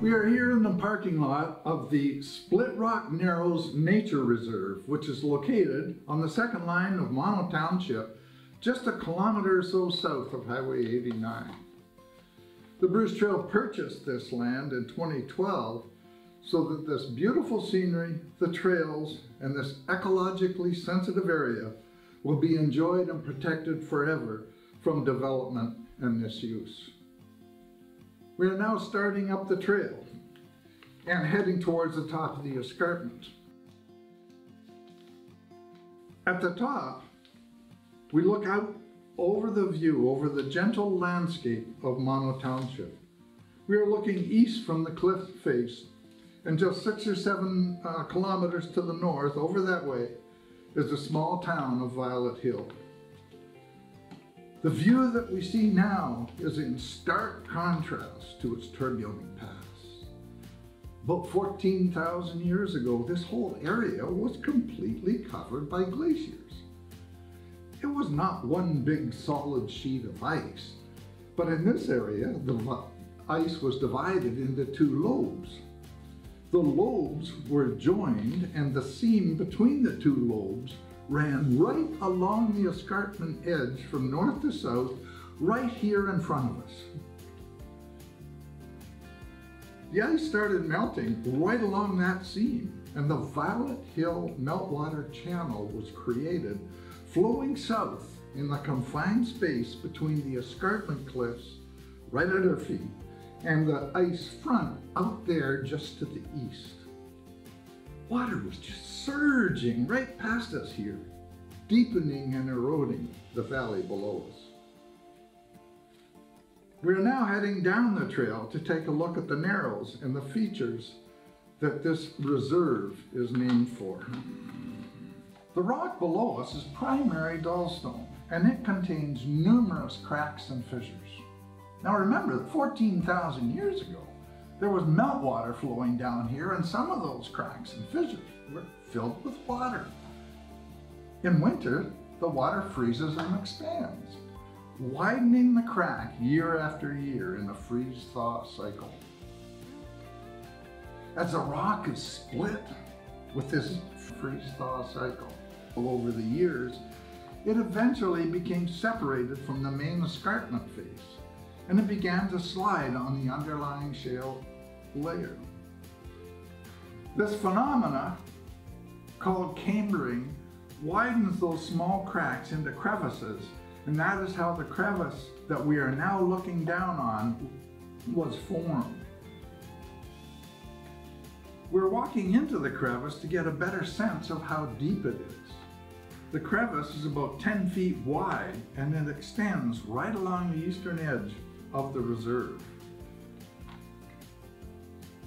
We are here in the parking lot of the Splitrock Narrows Nature Reserve, which is located on the second line of Mono Township, just a kilometer or so south of Highway 89. The Bruce Trail purchased this land in 2012 so that this beautiful scenery, the trails, and this ecologically sensitive area will be enjoyed and protected forever from development and misuse. We are now starting up the trail and heading towards the top of the escarpment. At the top, we look out over the view, over the gentle landscape of Mono Township. We are looking east from the cliff face, and just six or seven uh, kilometers to the north, over that way, is the small town of Violet Hill. The view that we see now is in stark contrast to its turbulent past. About 14,000 years ago, this whole area was completely covered by glaciers. It was not one big solid sheet of ice, but in this area, the ice was divided into two lobes. The lobes were joined and the seam between the two lobes ran right along the escarpment edge from north to south, right here in front of us. The ice started melting right along that seam, and the Violet Hill Meltwater Channel was created, flowing south in the confined space between the escarpment cliffs right at our feet and the ice front out there just to the east. Water was just surging right past us here, deepening and eroding the valley below us. We're now heading down the trail to take a look at the narrows and the features that this reserve is named for. The rock below us is primary dolostone, and it contains numerous cracks and fissures. Now remember that 14,000 years ago, there was meltwater flowing down here and some of those cracks and fissures were filled with water. In winter, the water freezes and expands, widening the crack year after year in a freeze-thaw cycle. As the rock is split with this freeze-thaw cycle over the years, it eventually became separated from the main escarpment face and it began to slide on the underlying shale layer. This phenomena, called cambering, widens those small cracks into crevices, and that is how the crevice that we are now looking down on was formed. We're walking into the crevice to get a better sense of how deep it is. The crevice is about 10 feet wide and it extends right along the eastern edge of the reserve.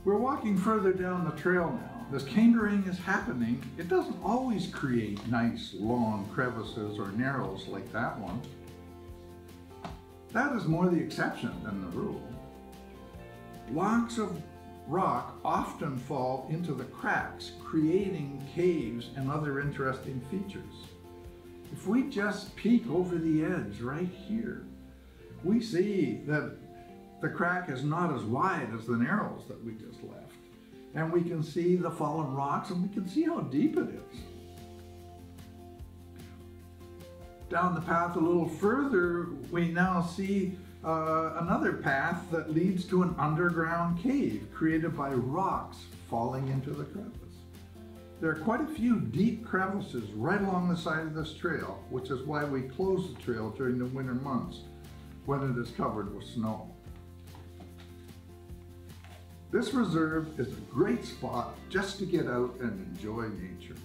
We're walking further down the trail now. This cambering is happening. It doesn't always create nice long crevices or narrows like that one. That is more the exception than the rule. Blocks of rock often fall into the cracks, creating caves and other interesting features. If we just peek over the edge right here, we see that the crack is not as wide as the narrows that we just left. And we can see the fallen rocks and we can see how deep it is. Down the path a little further, we now see uh, another path that leads to an underground cave created by rocks falling into the crevice. There are quite a few deep crevices right along the side of this trail, which is why we close the trail during the winter months when it is covered with snow. This reserve is a great spot just to get out and enjoy nature.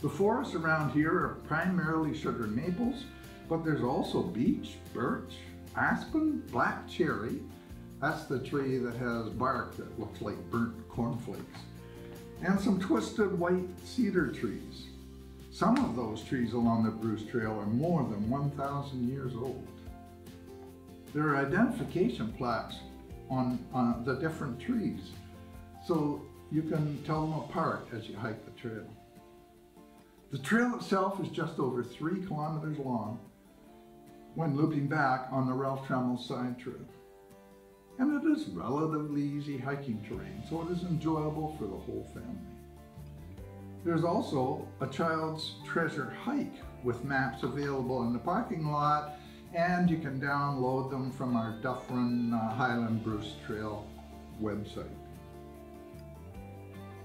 The forests around here are primarily sugar maples, but there's also beech, birch, aspen, black cherry. That's the tree that has bark that looks like burnt cornflakes. And some twisted white cedar trees. Some of those trees along the Bruce Trail are more than 1,000 years old. There are identification plaques on, on the different trees, so you can tell them apart as you hike the trail. The trail itself is just over three kilometers long when looping back on the Ralph Trammell side trail. And it is relatively easy hiking terrain, so it is enjoyable for the whole family. There's also a child's treasure hike with maps available in the parking lot, and you can download them from our Dufferin uh, Hi-Land Bruce Trail website.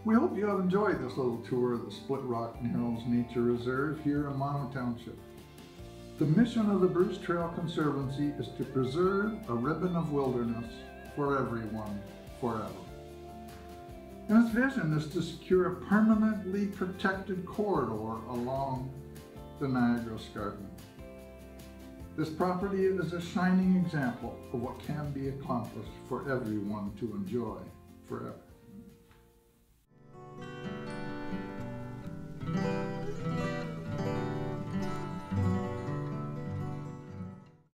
We hope you have enjoyed this little tour of the Splitrock Narrows Nature Reserve here in Mono Township. The mission of the Bruce Trail Conservancy is to preserve a ribbon of wilderness for everyone forever. And its vision is to secure a permanently protected corridor along the Niagara Escarpment. This property is a shining example of what can be accomplished for everyone to enjoy forever.